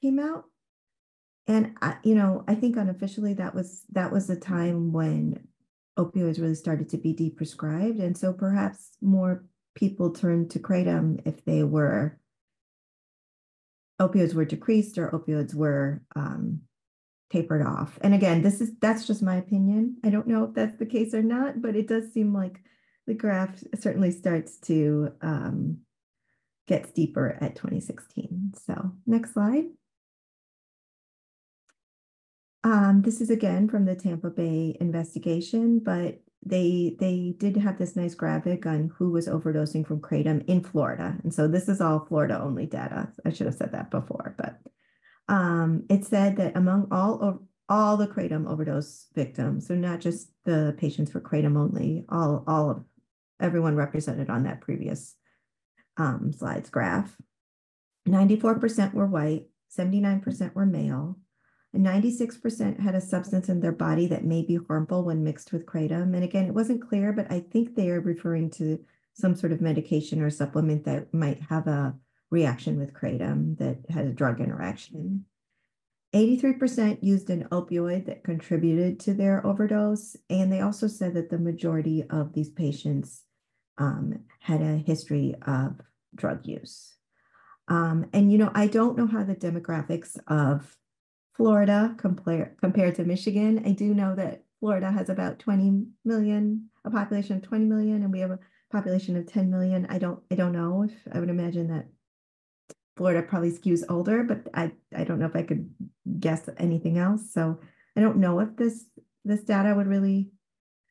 came out. And I, you know, I think unofficially that was that was the time when opioids really started to be deprescribed, and so perhaps more people turned to kratom if they were opioids were decreased or opioids were um, tapered off. And again, this is that's just my opinion. I don't know if that's the case or not, but it does seem like the graph certainly starts to um, gets deeper at 2016. So next slide. Um, this is again from the Tampa Bay investigation, but they they did have this nice graphic on who was overdosing from kratom in Florida. And so this is all Florida only data. I should have said that before, but um, it said that among all all the kratom overdose victims, so not just the patients for kratom only, all all of everyone represented on that previous um, slides graph. 94% were white, 79% were male, and 96% had a substance in their body that may be harmful when mixed with kratom. And again, it wasn't clear, but I think they are referring to some sort of medication or supplement that might have a reaction with kratom that had a drug interaction. 83% used an opioid that contributed to their overdose. And they also said that the majority of these patients um, had a history of drug use. Um, and you know, I don't know how the demographics of Florida compare compared to Michigan. I do know that Florida has about 20 million, a population of 20 million, and we have a population of 10 million. I don't I don't know if I would imagine that Florida probably skews older, but I, I don't know if I could guess anything else. So I don't know if this this data would really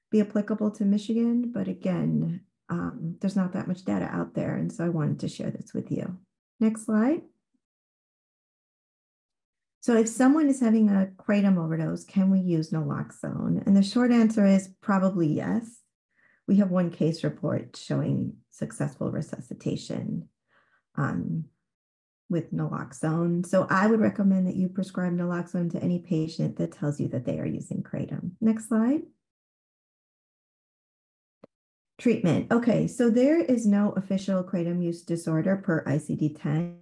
be applicable to Michigan, but again, um, there's not that much data out there. And so I wanted to share this with you. Next slide. So if someone is having a kratom overdose, can we use naloxone? And the short answer is probably yes. We have one case report showing successful resuscitation um, with naloxone. So I would recommend that you prescribe naloxone to any patient that tells you that they are using kratom. Next slide. Treatment. Okay, so there is no official kratom use disorder per ICD-10.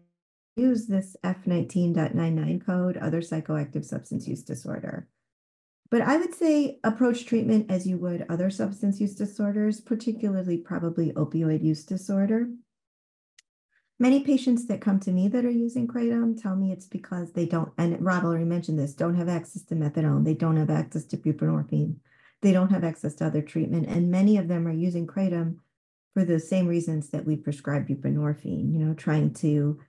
Use this F19.99 code, other psychoactive substance use disorder. But I would say approach treatment as you would other substance use disorders, particularly probably opioid use disorder. Many patients that come to me that are using kratom tell me it's because they don't, and Rob already mentioned this, don't have access to methadone. They don't have access to buprenorphine. They don't have access to other treatment. And many of them are using kratom for the same reasons that we prescribe buprenorphine, you know, trying to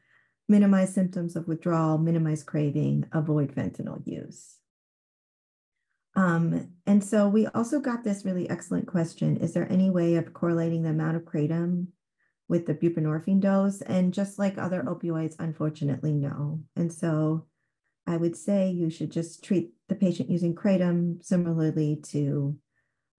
minimize symptoms of withdrawal, minimize craving, avoid fentanyl use. Um, and so we also got this really excellent question. Is there any way of correlating the amount of kratom with the buprenorphine dose? And just like other opioids, unfortunately, no. And so I would say you should just treat the patient using kratom similarly to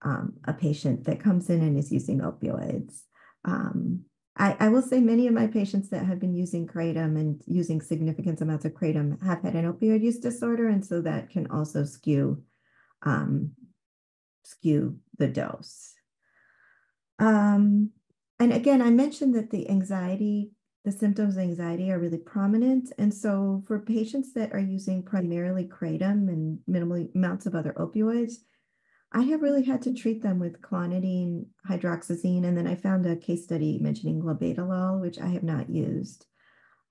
um, a patient that comes in and is using opioids. Um, I, I, will say many of my patients that have been using kratom and using significant amounts of kratom have had an opioid use disorder, and so that can also skew um, skew the dose. Um, and again, I mentioned that the anxiety the symptoms of anxiety are really prominent. And so for patients that are using primarily kratom and minimal amounts of other opioids, I have really had to treat them with clonidine, hydroxyzine, and then I found a case study mentioning labetalol, which I have not used.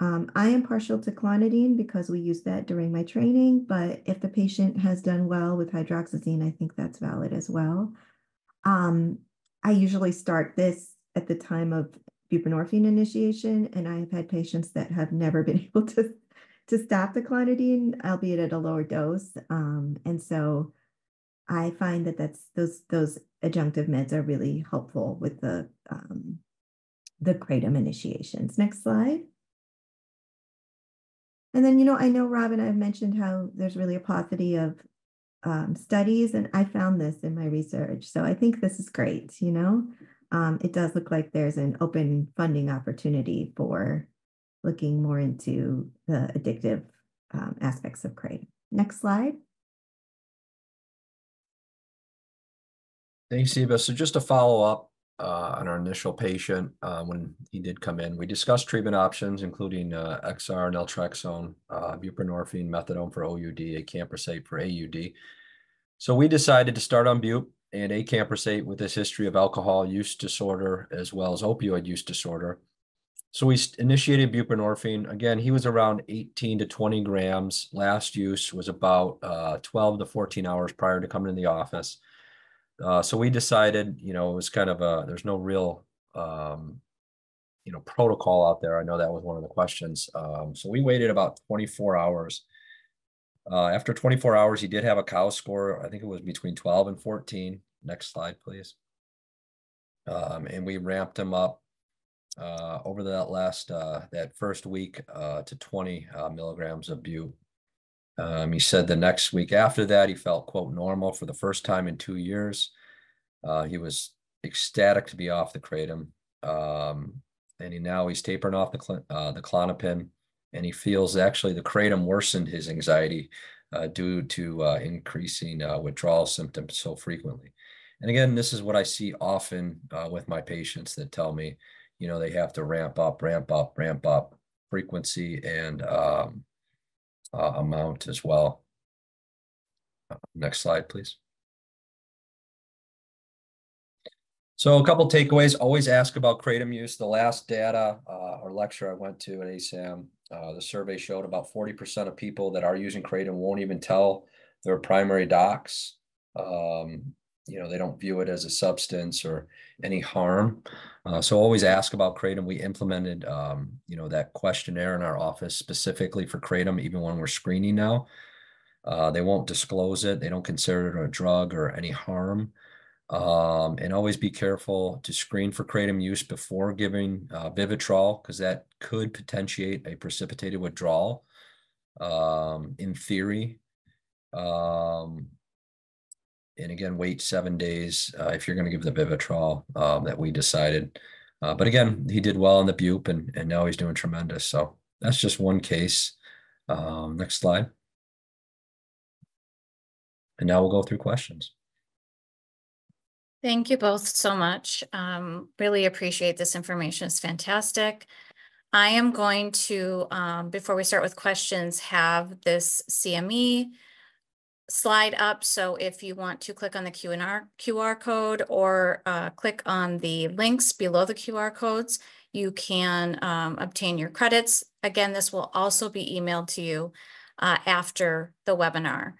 Um, I am partial to clonidine because we use that during my training, but if the patient has done well with hydroxyzine, I think that's valid as well. Um, I usually start this at the time of buprenorphine initiation, and I have had patients that have never been able to to stop the clonidine, albeit at a lower dose. Um, and so I find that that's those those adjunctive meds are really helpful with the um, the kratom initiations. Next slide. And then, you know, I know Robin, I have mentioned how there's really a paucity of um, studies, and I found this in my research. So I think this is great, you know um, it does look like there's an open funding opportunity for looking more into the addictive um, aspects of kratom. Next slide. Thanks, Eva. So just to follow up uh, on our initial patient, uh, when he did come in, we discussed treatment options, including uh, XR, naltrexone, uh, buprenorphine, methadone for OUD, acamprosate for AUD. So we decided to start on bupe and acamprosate with his history of alcohol use disorder as well as opioid use disorder. So we initiated buprenorphine. Again, he was around 18 to 20 grams. Last use was about uh, 12 to 14 hours prior to coming in the office. Uh, so we decided, you know, it was kind of a, there's no real, um, you know, protocol out there. I know that was one of the questions. Um, so we waited about 24 hours uh, after 24 hours, he did have a cow score. I think it was between 12 and 14. Next slide, please. Um, and we ramped him up uh, over that last, uh, that first week uh, to 20 uh, milligrams of bupe. Um, he said the next week after that, he felt, quote, normal for the first time in two years. Uh, he was ecstatic to be off the kratom. Um, and he now he's tapering off the, the Klonopin and he feels actually the kratom worsened his anxiety uh, due to uh, increasing uh, withdrawal symptoms so frequently. And again, this is what I see often uh, with my patients that tell me, you know, they have to ramp up, ramp up, ramp up frequency and um, uh, amount as well. Next slide, please. So a couple takeaways, always ask about kratom use. The last data uh, or lecture I went to at ASAM, uh, the survey showed about 40% of people that are using kratom won't even tell their primary docs. Um, you know, they don't view it as a substance or any harm. Uh, so always ask about kratom. We implemented, um, you know, that questionnaire in our office specifically for kratom, even when we're screening now. Uh, they won't disclose it. They don't consider it a drug or any harm. Um, and always be careful to screen for kratom use before giving uh, Vivitrol because that could potentiate a precipitated withdrawal. Um, in theory, um, and again, wait seven days uh, if you're going to give the Vivitrol um, that we decided. Uh, but again, he did well in the BUP and, and now he's doing tremendous. So that's just one case. Um, next slide. And now we'll go through questions. Thank you both so much. Um, really appreciate this information. It's fantastic. I am going to, um, before we start with questions, have this CME slide up. So if you want to click on the QR, QR code or uh, click on the links below the QR codes, you can um, obtain your credits. Again, this will also be emailed to you uh, after the webinar.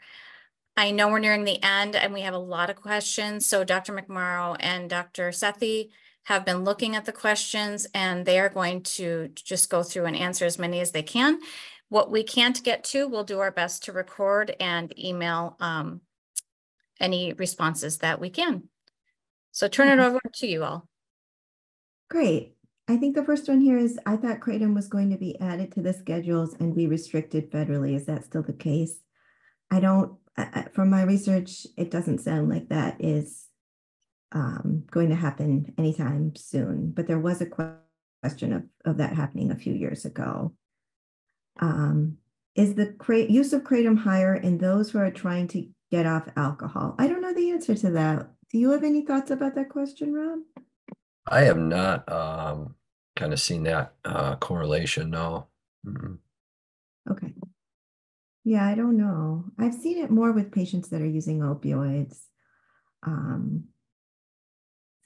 I know we're nearing the end and we have a lot of questions. So Dr. McMorrow and Dr. Sethi have been looking at the questions and they are going to just go through and answer as many as they can. What we can't get to, we'll do our best to record and email um, any responses that we can. So turn it over to you all. Great. I think the first one here is I thought Kratom was going to be added to the schedules and be restricted federally. Is that still the case? I don't, from my research, it doesn't sound like that is um, going to happen anytime soon, but there was a question of, of that happening a few years ago. Um, is the use of kratom higher in those who are trying to get off alcohol? I don't know the answer to that. Do you have any thoughts about that question, Rob? I have not um, kind of seen that uh, correlation. No. Mm-hmm. Okay. Yeah, I don't know. I've seen it more with patients that are using opioids. Um,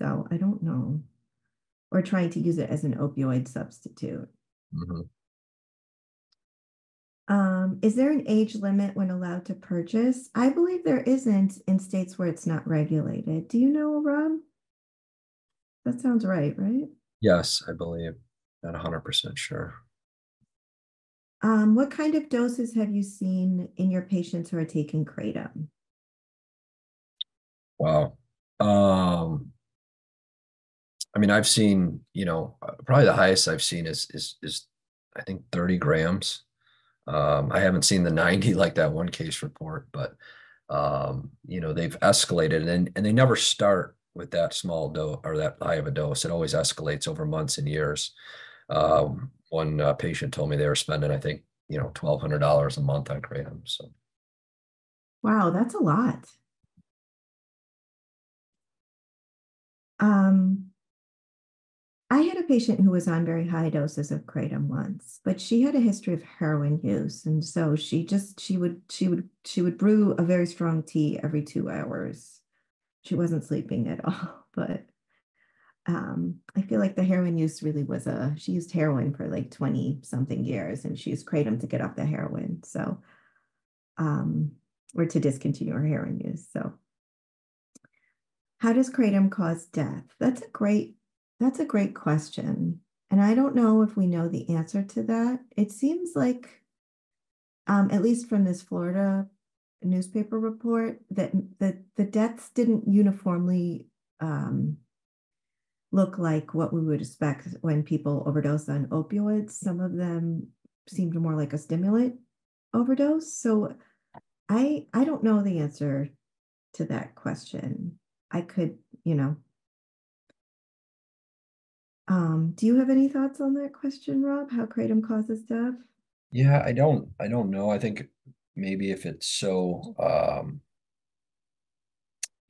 so I don't know. Or trying to use it as an opioid substitute. Mm-hmm. Um, is there an age limit when allowed to purchase? I believe there isn't in states where it's not regulated. Do you know, Rob? That sounds right, right? Yes, I believe. Not 100% sure. Um, what kind of doses have you seen in your patients who are taking kratom? Wow. Um, I mean, I've seen, you know, probably the highest I've seen is is is I think 30 grams. Um, I haven't seen the 90 like that one case report, but um, you know, they've escalated and and they never start with that small dose or that high of a dose. It always escalates over months and years. Um, one uh, patient told me they were spending, I think, you know, twelve hundred dollars a month on kratom. So, wow, that's a lot. Um, I had a patient who was on very high doses of kratom once, but she had a history of heroin use, and so she just she would she would she would brew a very strong tea every two hours. She wasn't sleeping at all, but um, I feel like the heroin use really was a she used heroin for like 20 something years and she used kratom to get off the heroin. So um, or to discontinue her heroin use. So how does kratom cause death? That's a great that's a great question. And I don't know if we know the answer to that. It seems like, um, at least from this Florida newspaper report, that the, the deaths didn't uniformly um, look like what we would expect when people overdose on opioids. Some of them seemed more like a stimulant overdose. So I I don't know the answer to that question. I could, you know, um, do you have any thoughts on that question, Rob? How kratom causes death? Yeah, I don't I don't know. I think maybe if it's so um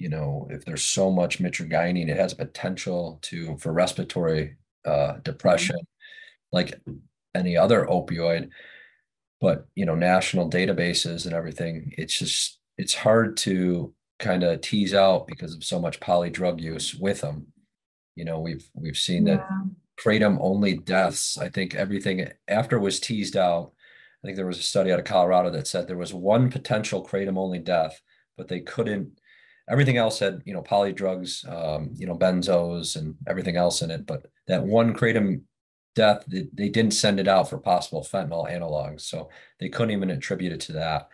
you know, if there's so much mitragynine, it has a potential to for respiratory uh depression like any other opioid. But you know, national databases and everything, it's just it's hard to kind of tease out because of so much poly drug use with them. You know, we've, we've seen that Yeah. kratom only deaths, I think everything after was teased out. I think there was a study out of Colorado that said there was one potential kratom only death, but they couldn't. Everything else had, you know, poly drugs, um, you know, benzos and everything else in it, but that one kratom death, they, didn't send it out for possible fentanyl analogs, so they couldn't even attribute it to that.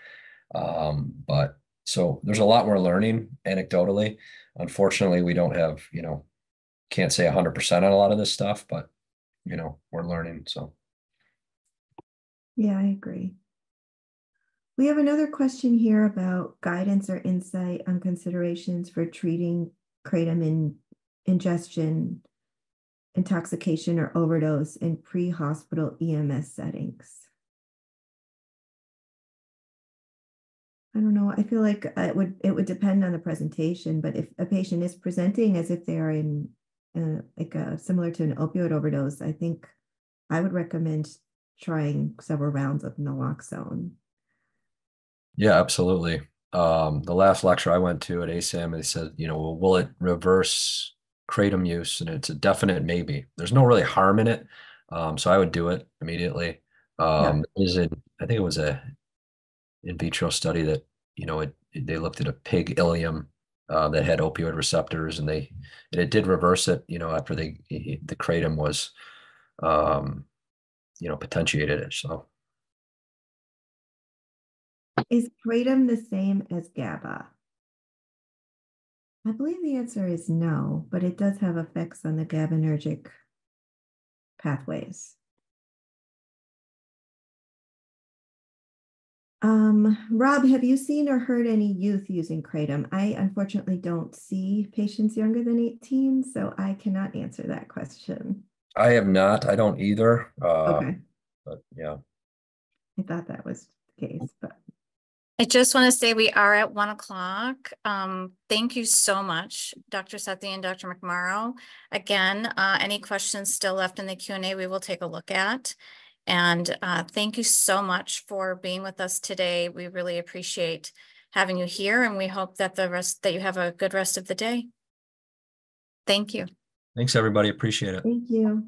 Um, but so there's a lot we're learning anecdotally. Unfortunately, we don't have, you know, can't say hundred percent on a lot of this stuff, but you know, we're learning, so. Yeah, I agree. We have another question here about guidance or insight on considerations for treating kratom in ingestion, intoxication or overdose in pre-hospital EMS settings. I don't know. I feel like uh, it would it would depend on the presentation, but if a patient is presenting as if they are in uh, like a, similar to an opioid overdose, I think I would recommend trying several rounds of naloxone. Yeah, absolutely. Um, the last lecture I went to at ASAM, they said, you know, well, will it reverse kratom use? And it's a definite maybe. There's no really harm in it. Um, so I would do it immediately. Um, is it, I think it was a in vitro study that, you know, it, they looked at a pig ileum uh, that had opioid receptors and they, and it did reverse it, you know, after they, the kratom was, um, you know, potentiated it. So. Is kratom the same as GABA? I believe the answer is no, but it does have effects on the GABAergic pathways. Um, Rob, have you seen or heard any youth using kratom? I unfortunately don't see patients younger than 18, so I cannot answer that question. I have not. I don't either. Uh, Okay, but yeah. I thought that was the case, but I just want to say we are at one o'clock. Um, thank you so much, Dr. Sethi and Dr. McMorrow. Again, uh, any questions still left in the Q and A, we will take a look at. And uh, thank you so much for being with us today. We really appreciate having you here and we hope that the rest, that you have a good rest of the day. Thank you. Thanks, everybody. Appreciate it. thank you.